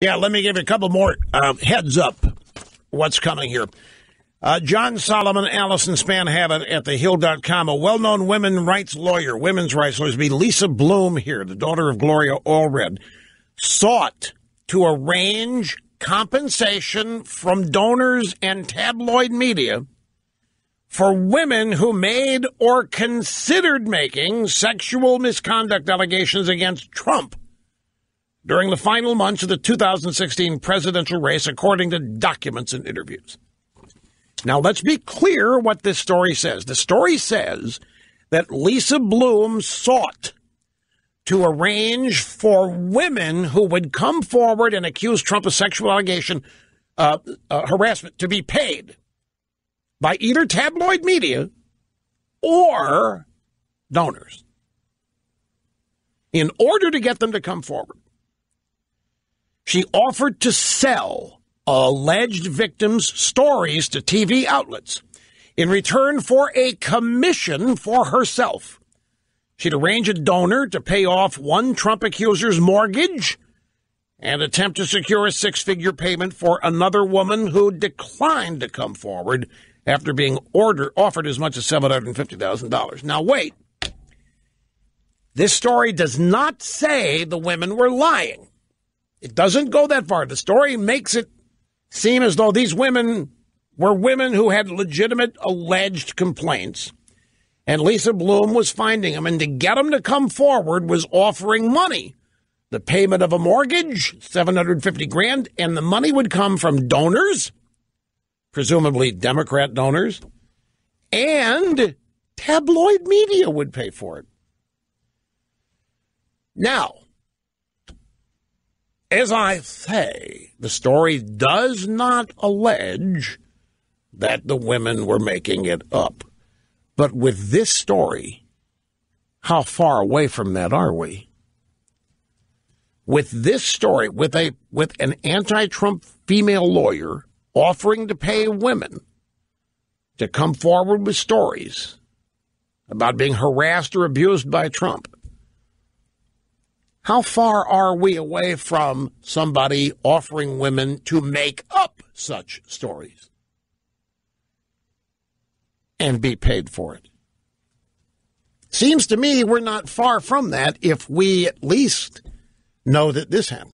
Yeah, let me give you a couple more uh, heads up. What's coming here? Uh, John Solomon, Allison Spanhabit at the Hill.com, a well known women's rights lawyer, women's rights lawyer, be Lisa Bloom here, the daughter of Gloria Allred, sought to arrange compensation from donors and tabloid media for women who made or considered making sexual misconduct allegations against Trump during the final months of the 2016 presidential race, according to documents and interviews. Now, let's be clear what this story says. The story says that Lisa Bloom sought to arrange for women who would come forward and accuse Trump of sexual allegation, uh, uh, harassment, to be paid by either tabloid media or donors in order to get them to come forward. She offered to sell alleged victims' stories to TV outlets in return for a commission for herself. She'd arrange a donor to pay off one Trump accuser's mortgage and attempt to secure a six figure payment for another woman who declined to come forward after being ordered, offered as much as $750,000. Now, wait. This story does not say the women were lying. It doesn't go that far. The story makes it seem as though these women were women who had legitimate alleged complaints. And Lisa Bloom was finding them, and to get them to come forward was offering money. The payment of a mortgage, 750 grand, and the money would come from donors, presumably Democrat donors, and tabloid media would pay for it. Now, as I say, the story does not allege that the women were making it up. But with this story, how far away from that are we? With this story, with a with an anti-Trump female lawyer offering to pay women to come forward with stories about being harassed or abused by Trump. How far are we away from somebody offering women to make up such stories and be paid for it? Seems to me we're not far from that if we at least know that this happened.